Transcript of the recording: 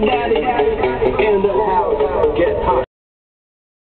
Everybody in the house.